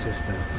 saw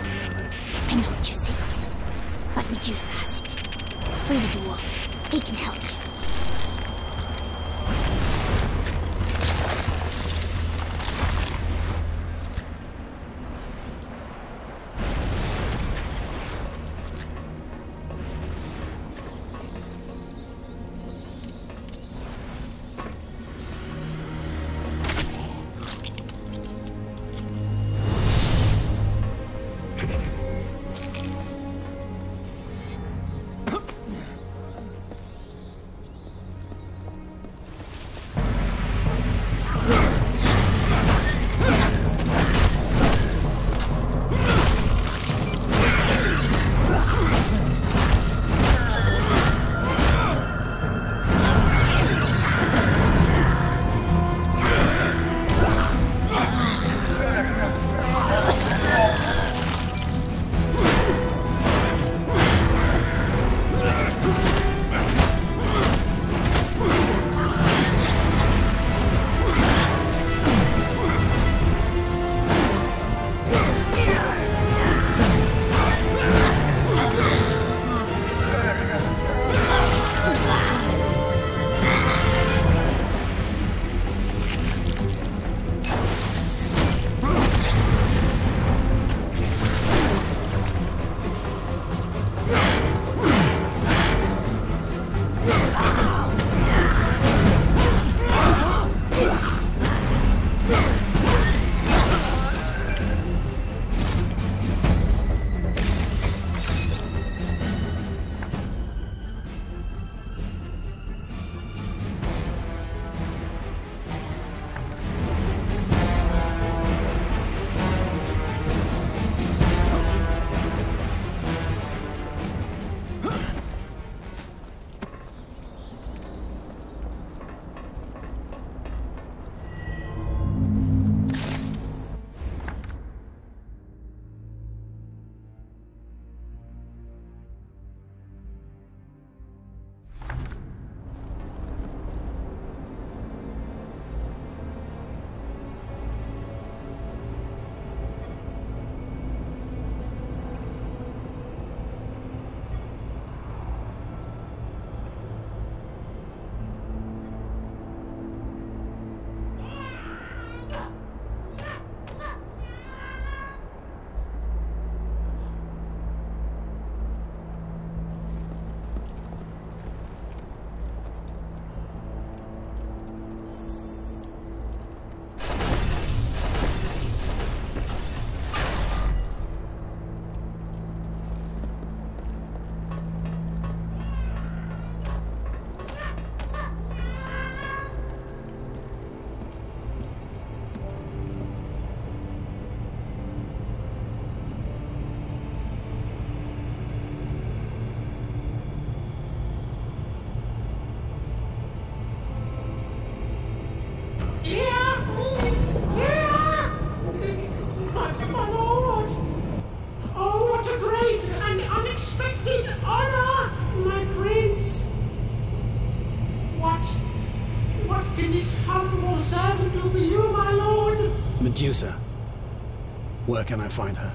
can I find her?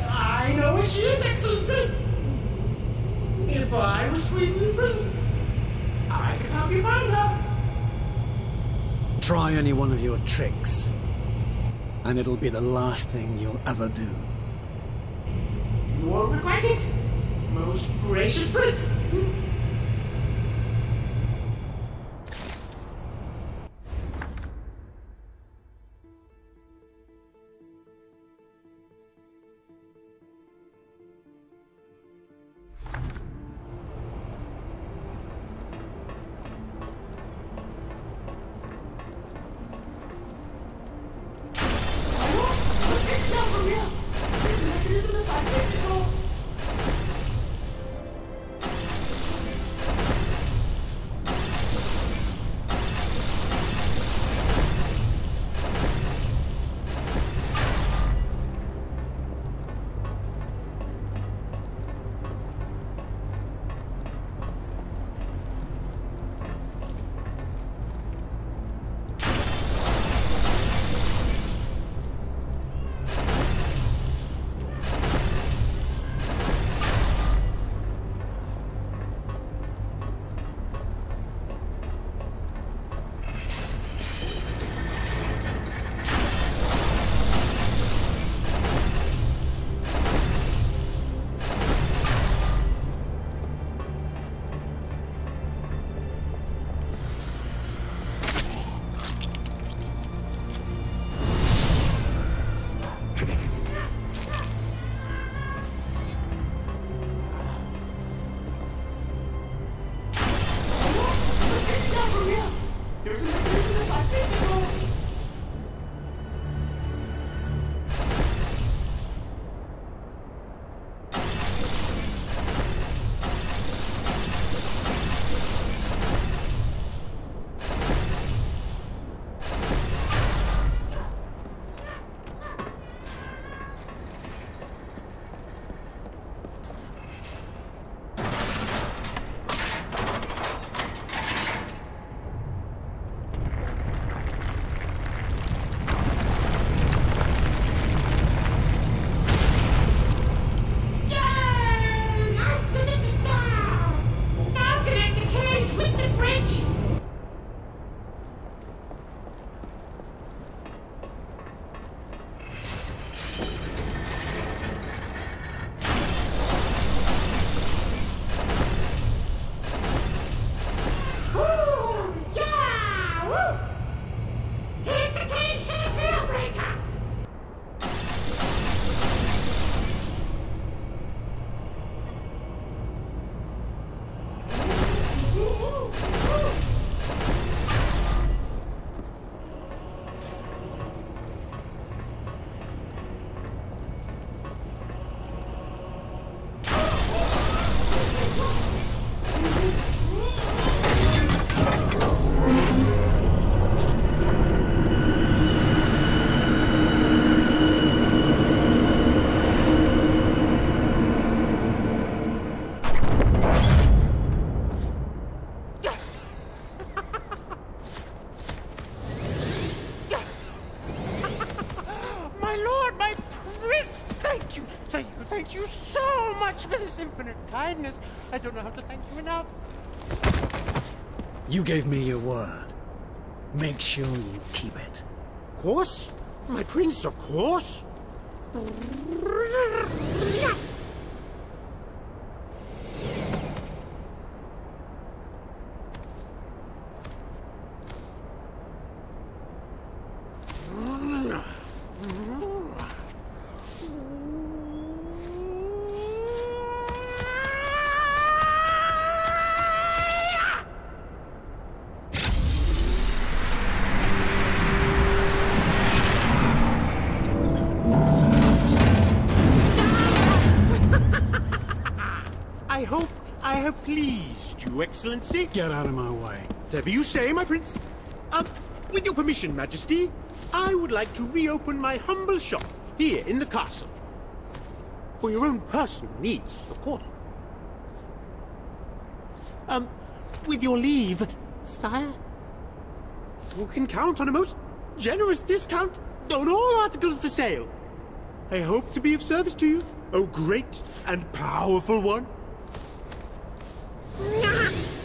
I know where she is, Excellency. If I was free from this prison, I could help you find her. Try any one of your tricks, and it'll be the last thing you'll ever do. You won't regret it, most gracious prince. Prince! Thank you, thank you, so much for this infinite kindness. I don't know how to thank you enough. You gave me your word. Make sure you keep it. Of course, my prince, of course. Excellency. Get out of my way. Whatever you say, my prince. Um, with your permission, Majesty, I would like to reopen my humble shop here in the castle. For your own personal needs, of course. Um, with your leave, sire. You can count on a most generous discount on all articles for sale. I hope to be of service to you, O great and powerful one. The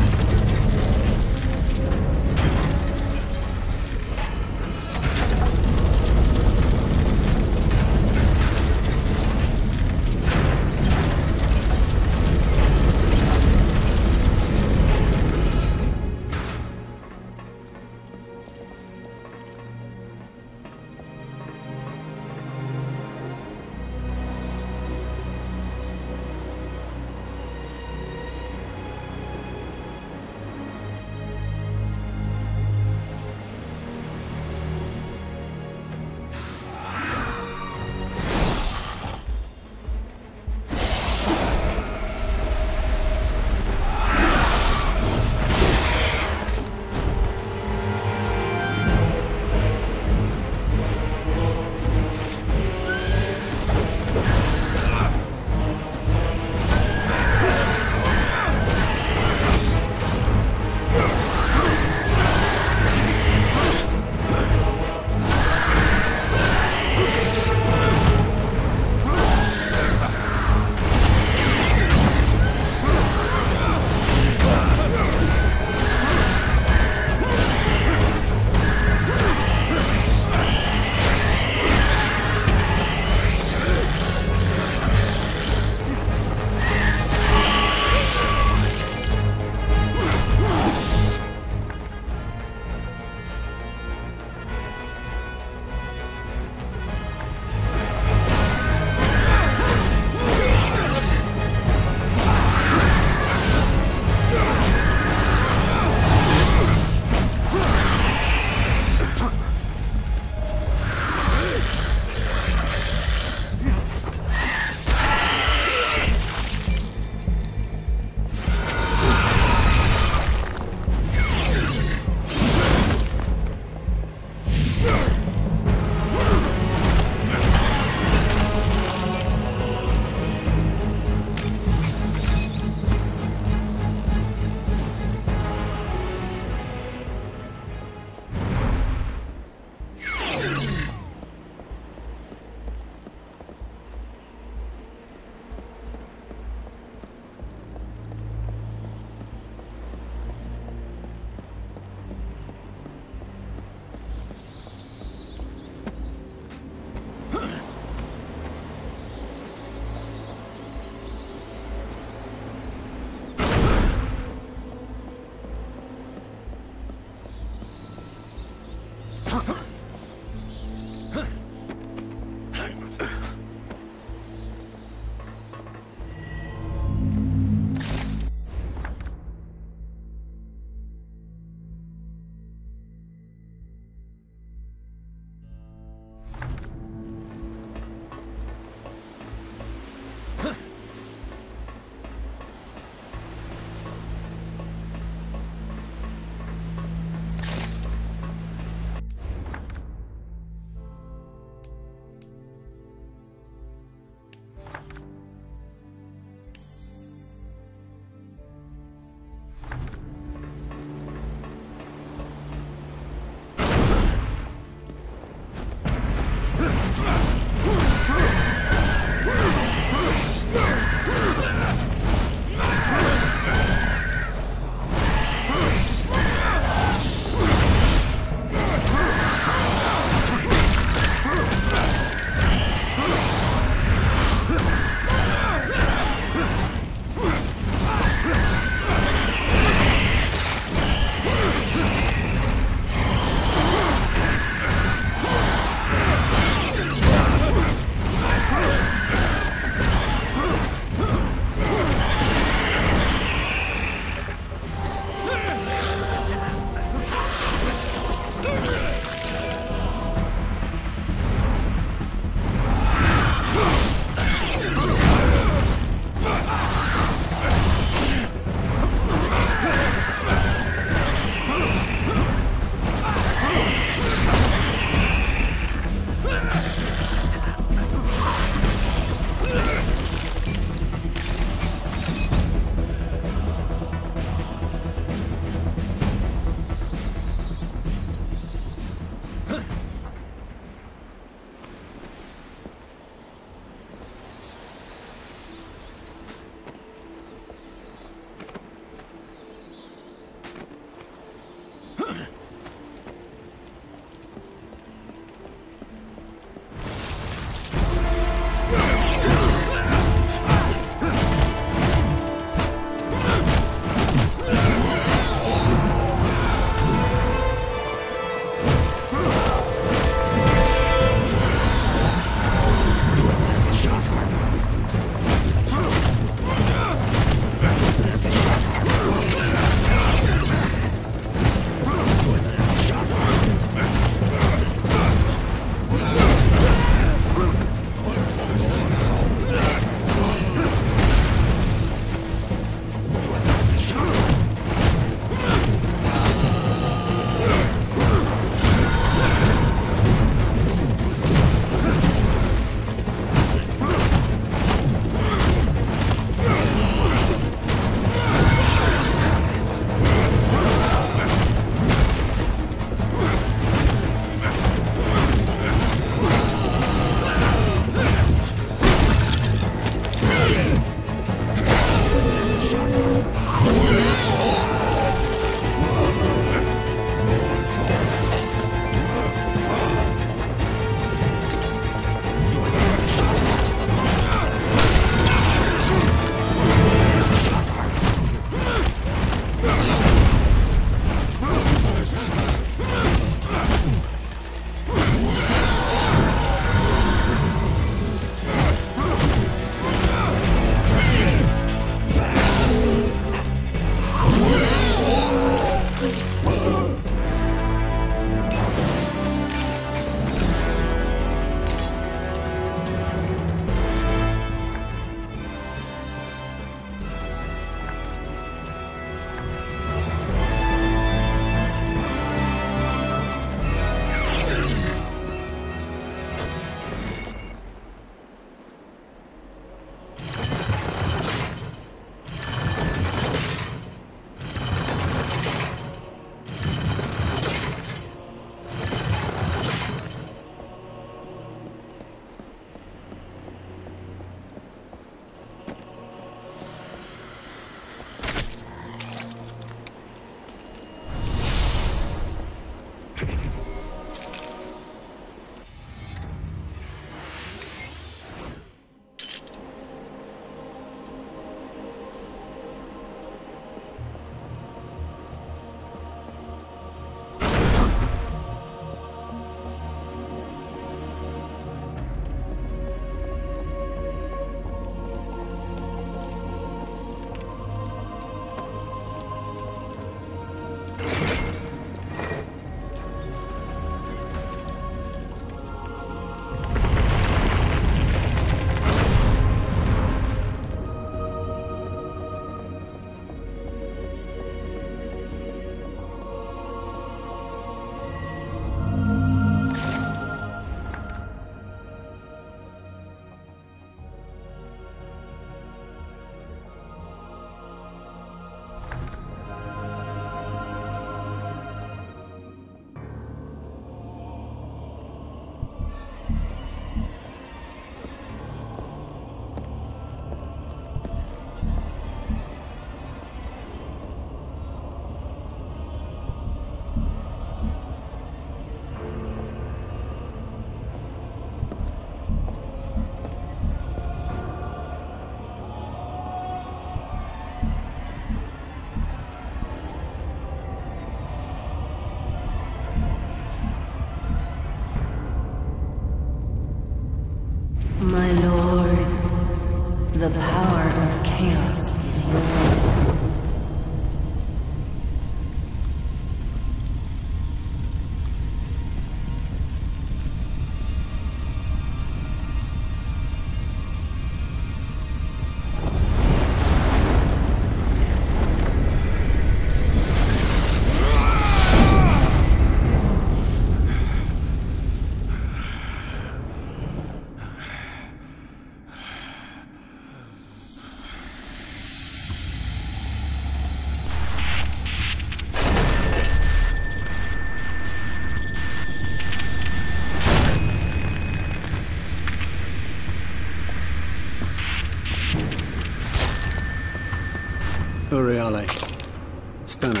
Stheno.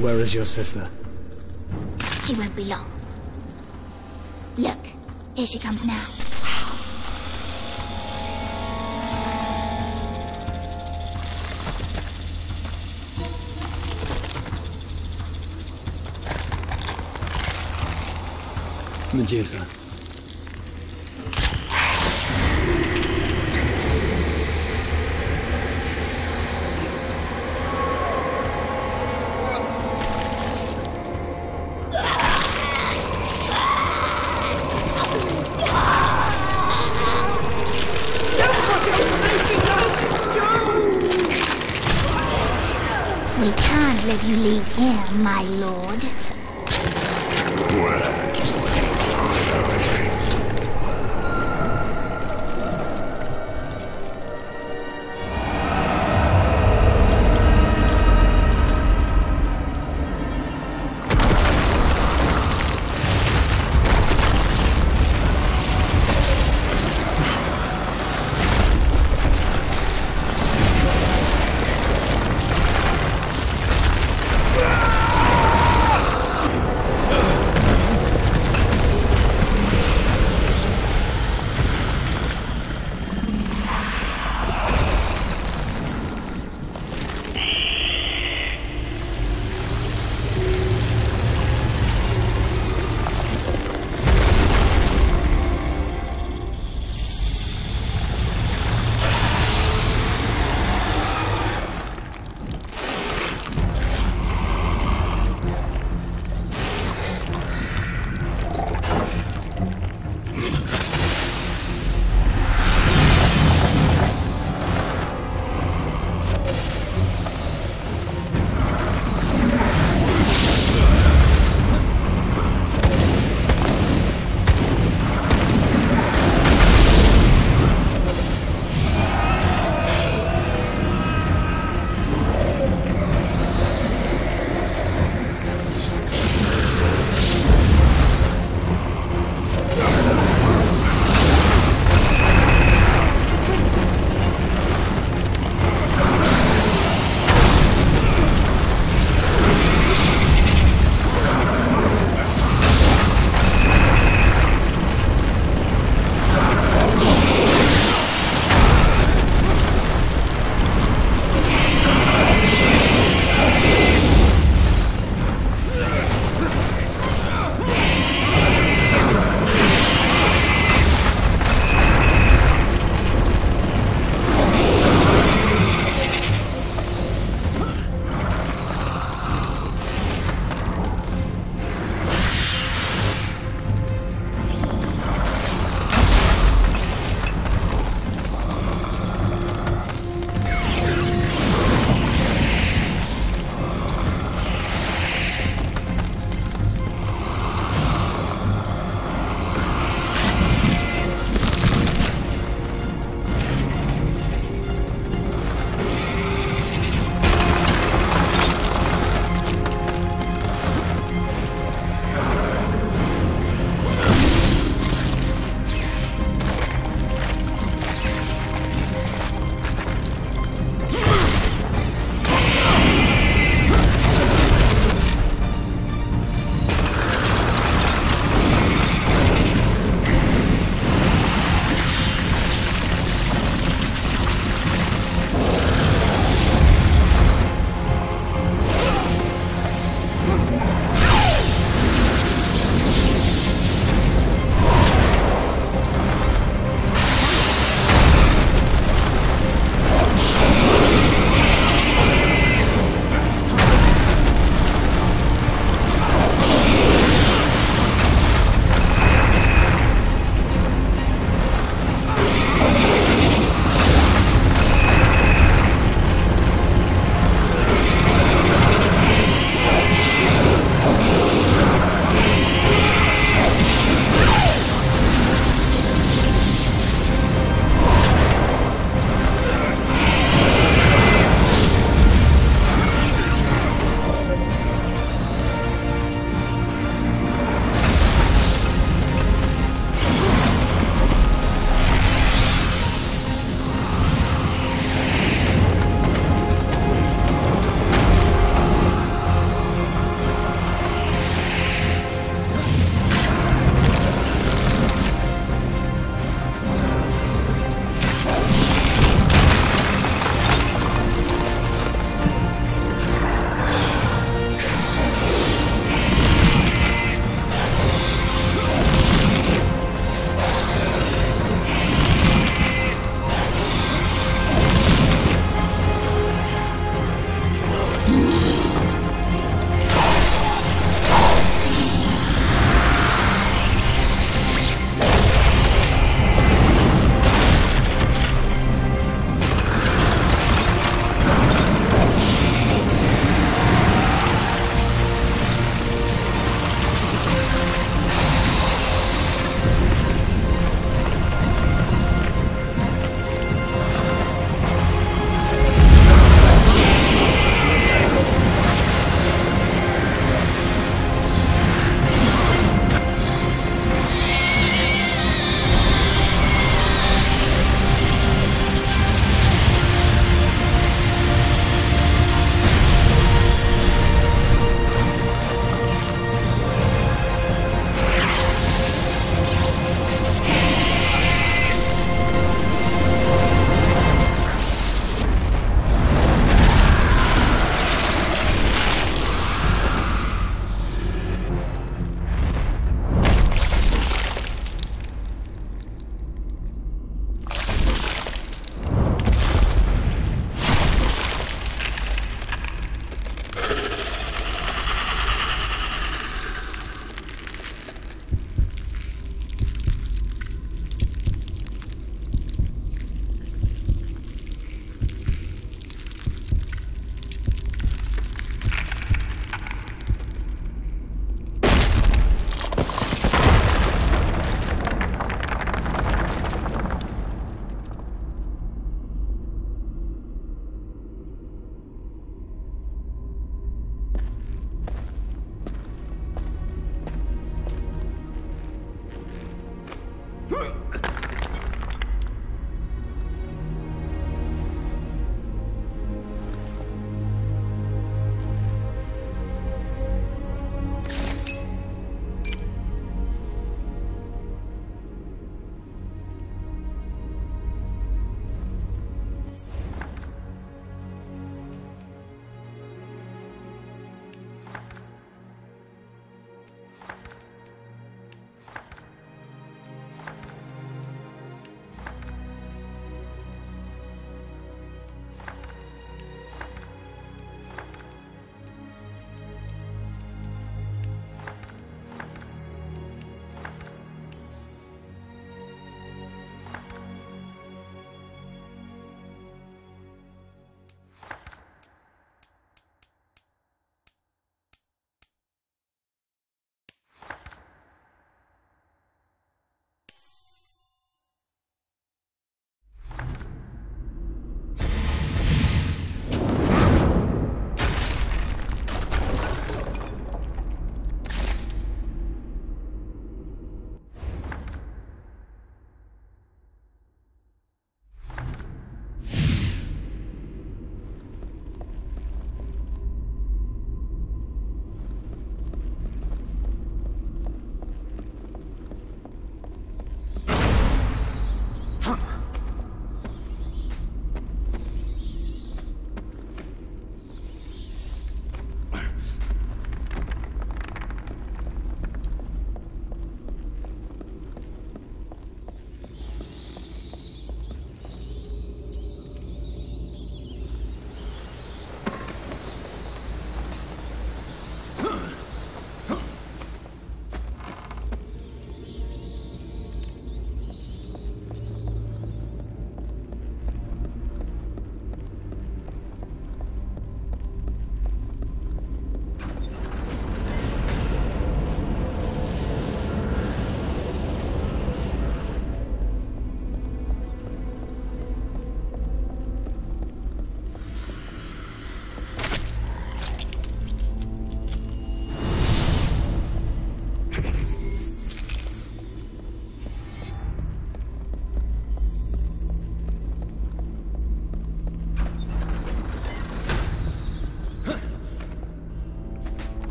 Where is your sister? She won't be long. Look, here she comes now. Medusa.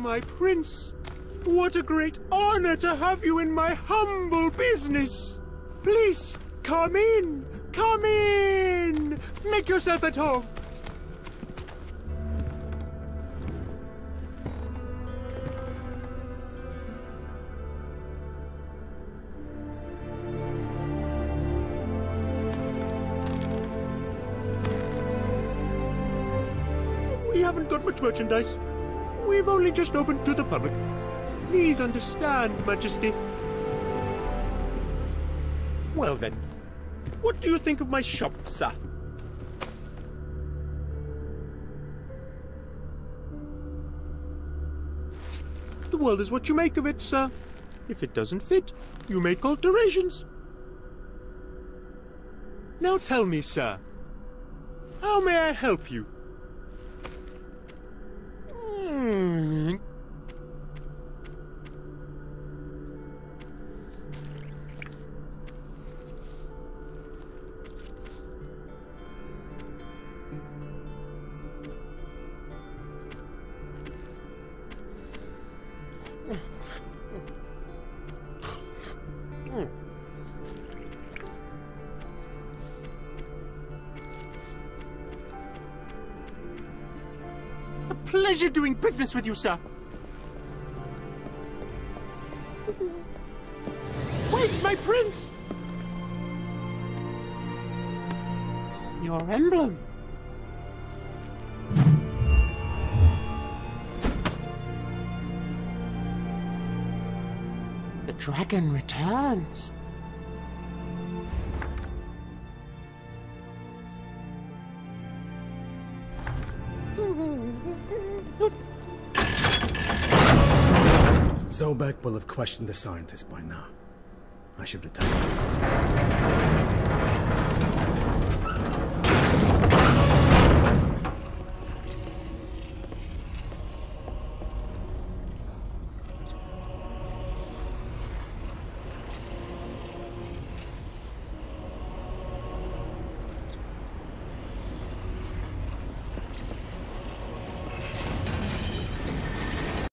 My prince. What a great honor to have you in my humble business. Please, come in. Come in. Make yourself at home. We haven't got much merchandise. We've only just opened to the public. Please understand, Majesty. Well then, what do you think of my shop, sir? The world is what you make of it, sir. If it doesn't fit, you make alterations. Now tell me, sir, how may I help you? Pleasure doing business with you, sir. Questioned the scientist by now. I should return to the city.